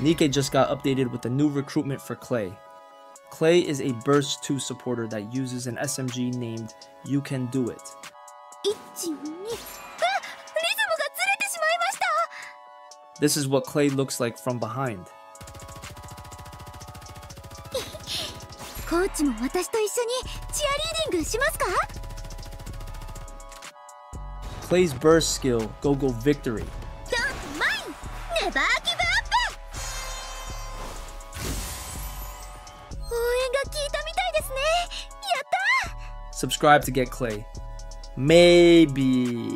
Nikke just got updated with a new recruitment for Clay. Clay is a Burst 2 supporter that uses an SMG named You Can Do It. This is what Clay looks like from behind. Clay's burst skill, Go Go Victory. Subscribe to get Clay. Maybe.